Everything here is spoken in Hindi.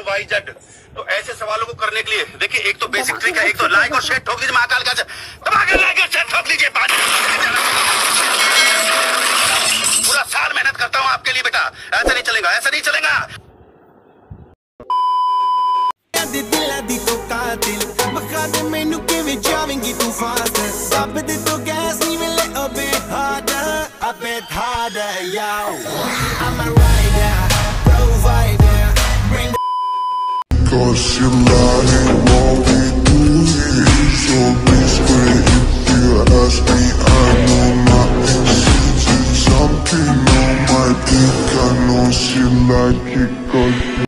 वाई जेड तो ऐसे सवालों को करने के लिए देखिए एक तो बेसिक ट्रिक है एक तो लाइक और शेयर ठोक दीजिए महाकाल का। लाइक और शेयर ठोक पूरा साल मेहनत करता हूँ आपके लिए बेटा। ऐसा नहीं चलेगा ऐसा नहीं चलेगा। I'm a. Cause you're lying while we do it So be straight if you ask me I know my intentions Something on my dick I know she like it cause